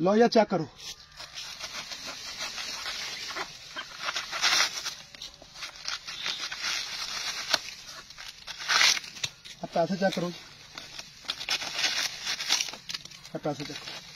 लो या चेक करो। पैसे चेक करो। पैसे चेक करो।